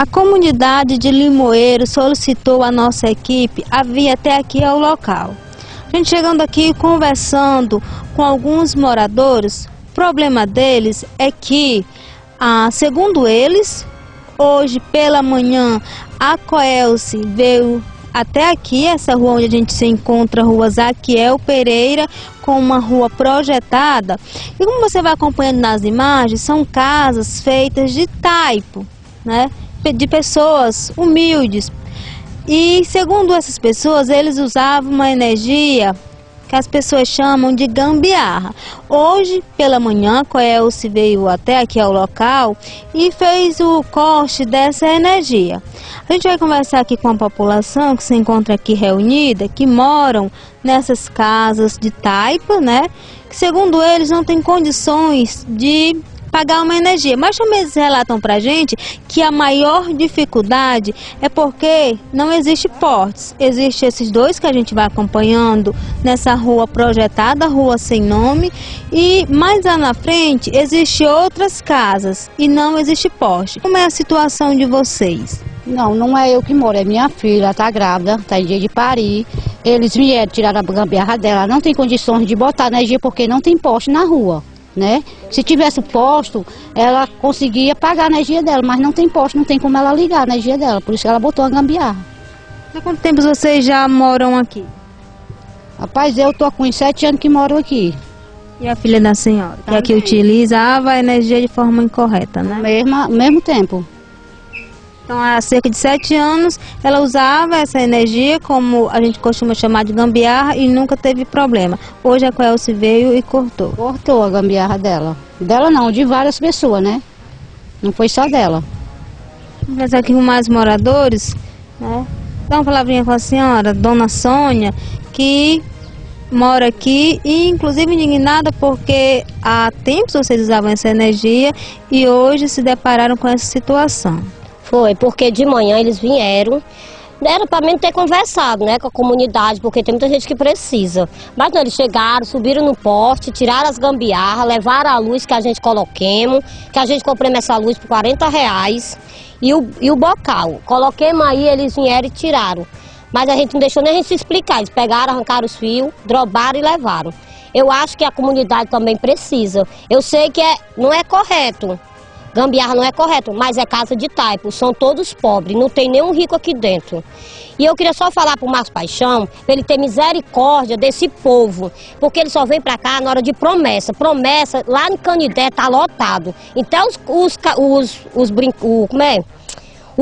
A comunidade de Limoeiro solicitou a nossa equipe a vir até aqui ao local. A gente chegando aqui conversando com alguns moradores, o problema deles é que, ah, segundo eles, hoje pela manhã a Coelce veio até aqui, essa rua onde a gente se encontra, rua Zaquiel Pereira, com uma rua projetada. E como você vai acompanhando nas imagens, são casas feitas de taipo, né? De pessoas humildes. E segundo essas pessoas, eles usavam uma energia que as pessoas chamam de gambiarra. Hoje, pela manhã, Coelce veio até aqui ao local e fez o corte dessa energia. A gente vai conversar aqui com a população que se encontra aqui reunida, que moram nessas casas de taipa, né? Que segundo eles não tem condições de pagar uma energia. Mas também eles relatam para a gente que a maior dificuldade é porque não existe portes. Existem esses dois que a gente vai acompanhando nessa rua projetada, rua sem nome, e mais lá na frente existe outras casas e não existe poste. Como é a situação de vocês? Não, não é eu que moro, é minha filha, está grávida, está em dia de parir. Eles vieram tirar a gambiarra dela, não tem condições de botar energia porque não tem poste na rua né? Se tivesse posto, ela conseguia pagar a energia dela, mas não tem posto, não tem como ela ligar a energia dela, por isso que ela botou a gambiarra. Há quanto tempo vocês já moram aqui? Rapaz, eu tô com sete anos que moro aqui. E a filha da senhora, que é que utilizava a energia de forma incorreta, né? Mesmo, mesmo tempo. Então, há cerca de sete anos, ela usava essa energia, como a gente costuma chamar de gambiarra, e nunca teve problema. Hoje a Coelce veio e cortou. Cortou a gambiarra dela. Dela não, de várias pessoas, né? Não foi só dela. Conversar aqui com mais moradores, né? Dá uma palavrinha com a senhora, dona Sônia, que mora aqui e inclusive indignada porque há tempos vocês usavam essa energia e hoje se depararam com essa situação. Foi, porque de manhã eles vieram, era para mim ter conversado, né, com a comunidade, porque tem muita gente que precisa. Mas não, eles chegaram, subiram no poste, tiraram as gambiarras, levaram a luz que a gente coloquemos, que a gente compramos essa luz por 40 reais, e o, e o bocal. Coloquemos aí, eles vieram e tiraram. Mas a gente não deixou nem a gente se explicar. Eles pegaram, arrancaram os fios, drobaram e levaram. Eu acho que a comunidade também precisa. Eu sei que é, não é correto, Gambiarra não é correto, mas é casa de taipo, são todos pobres, não tem nenhum rico aqui dentro. E eu queria só falar para o Márcio Paixão, para ele ter misericórdia desse povo, porque ele só vem para cá na hora de promessa. Promessa, lá no Canidé tá lotado. Então os, os, os, os brincos, como é?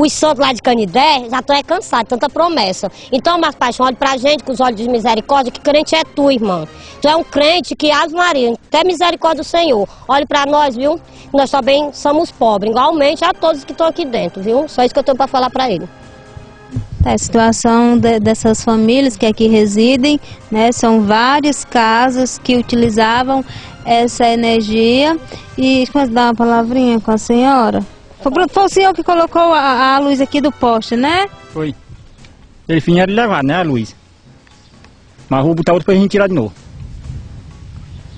Os santos lá de Canidé já estão é cansados, tanta promessa. Então, mas Paixão, olhe pra gente com os olhos de misericórdia, que crente é tu, irmão. Tu é um crente que, Ave Maria, até misericórdia do Senhor. Olhe pra nós, viu? Nós também somos pobres, igualmente a todos que estão aqui dentro, viu? Só isso que eu tenho para falar para ele. É, a situação de, dessas famílias que aqui residem, né, são várias casas que utilizavam essa energia. E, quando dar uma palavrinha com a senhora? Foi, o senhor que colocou a, a, luz aqui do poste, né? Foi. Eles vieram levar, né, a luz. Mas vou botar outra pra gente tirar de novo.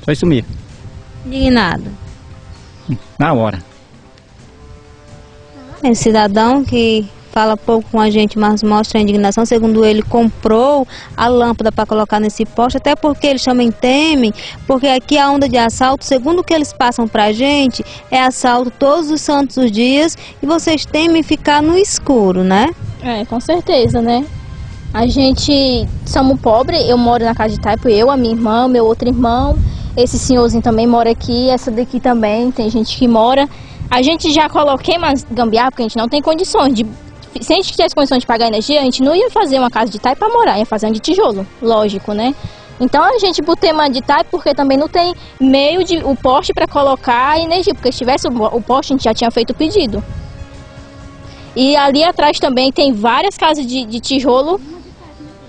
Só isso mesmo. Indignado. Na hora. É cidadão que fala pouco com a gente, mas mostra a indignação. Segundo ele, comprou a lâmpada para colocar nesse poste, até porque eles também temem, porque aqui a onda de assalto, segundo o que eles passam para a gente, é assalto todos os santos os dias e vocês temem ficar no escuro, né? É, com certeza, né? A gente somos pobres, eu moro na casa de Taipo, eu, a minha irmã, meu outro irmão, esse senhorzinho também mora aqui, essa daqui também, tem gente que mora. A gente já coloquei mais gambiarra porque a gente não tem condições de se a gente tivesse condições de pagar energia, a gente não ia fazer uma casa de taipa para morar, ia fazer uma de tijolo, lógico, né? Então a gente botou uma de taipa porque também não tem meio de o poste para colocar energia, porque se tivesse o, o poste a gente já tinha feito o pedido. E ali atrás também tem várias casas de, de tijolo,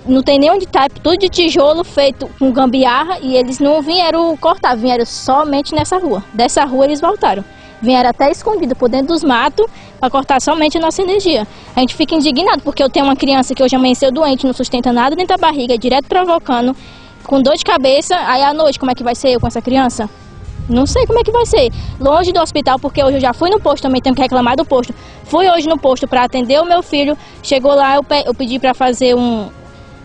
não tem nenhum de taipa, tudo de tijolo feito com gambiarra e eles não vieram cortar, vieram somente nessa rua. Dessa rua eles voltaram vieram até escondido por dentro dos matos para cortar somente a nossa energia. A gente fica indignado porque eu tenho uma criança que hoje amanheceu doente, não sustenta nada dentro da barriga, direto provocando, com dor de cabeça, aí à noite como é que vai ser eu com essa criança? Não sei como é que vai ser. Longe do hospital, porque hoje eu já fui no posto, também tenho que reclamar do posto. Fui hoje no posto para atender o meu filho. Chegou lá, eu, pe eu pedi para fazer um.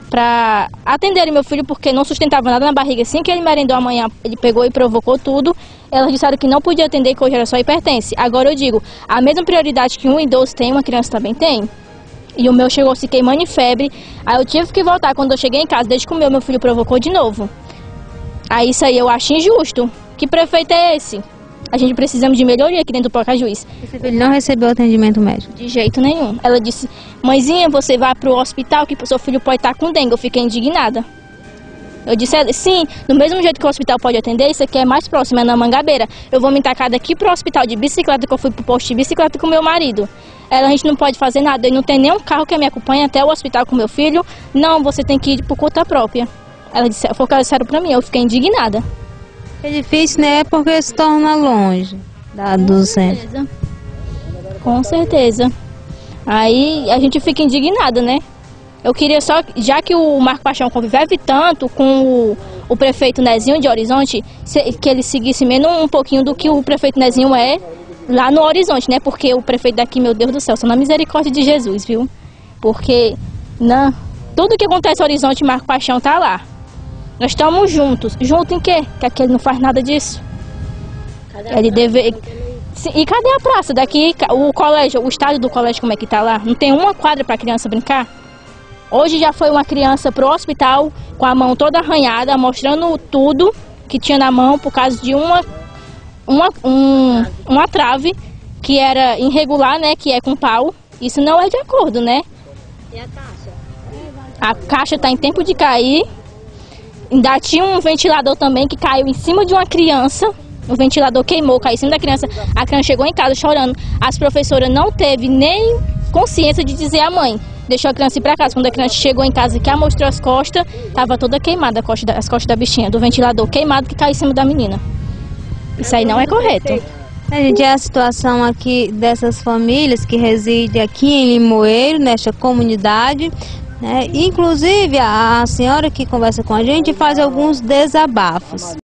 Para atender meu filho, porque não sustentava nada na barriga. Assim que ele merendou amanhã, ele pegou e provocou tudo. Elas disseram que não podia atender, que hoje era só hipertense. Agora eu digo, a mesma prioridade que um idoso tem, uma criança também tem. E o meu chegou se queimando em febre. Aí eu tive que voltar quando eu cheguei em casa, desde que o meu, meu filho provocou de novo. Aí isso aí eu acho injusto. Que prefeito é esse? A gente precisamos de melhoria aqui dentro do Pocajuiz. Esse filho não recebeu atendimento médico. De jeito nenhum. Ela disse, mãezinha, você vai pro hospital que seu filho pode estar com dengue. Eu fiquei indignada. Eu disse, sim, do mesmo jeito que o hospital pode atender, isso aqui é mais próximo, é na Mangabeira. Eu vou me tacar daqui pro hospital de bicicleta, que eu fui pro posto de bicicleta com meu marido. Ela, a gente não pode fazer nada, eu não tenho nenhum carro que me acompanhe até o hospital com meu filho. Não, você tem que ir por conta própria. Ela disse, foi o que ela disseram pra mim, eu fiquei indignada. É difícil, né? Porque se torna longe da, do centro. Com certeza. Aí a gente fica indignada, né? Eu queria só, já que o Marco Paixão convive tanto com o, o prefeito Nezinho de Horizonte, se, que ele seguisse menos um pouquinho do que o prefeito Nezinho é lá no Horizonte, né? Porque o prefeito daqui, meu Deus do céu, só na misericórdia de Jesus, viu? Porque não, tudo que acontece no Horizonte, Marco Paixão tá lá. Nós estamos juntos. Junto em quê? Que aquele não faz nada disso. Ele deve. E cadê a praça? Daqui, o colégio, o estádio do colégio, como é que tá lá? Não tem uma quadra para criança brincar? Hoje já foi uma criança pro hospital com a mão toda arranhada, mostrando tudo que tinha na mão por causa de uma, uma, um, uma trave que era irregular, né? Que é com pau. Isso não é de acordo, né? E a caixa? A caixa está em tempo de cair. Ainda tinha um ventilador também que caiu em cima de uma criança. O ventilador queimou, caiu em cima da criança. A criança chegou em casa chorando. As professoras não teve nem consciência de dizer à mãe. Deixou a criança ir para casa. Quando a criança chegou em casa que mostrou as costas, estava toda queimada as costas da bichinha, do ventilador queimado que caiu em cima da menina. Isso aí não é correto. A gente é a situação aqui dessas famílias que residem aqui em Limoeiro, nesta comunidade. Né? Inclusive, a senhora que conversa com a gente faz alguns desabafos.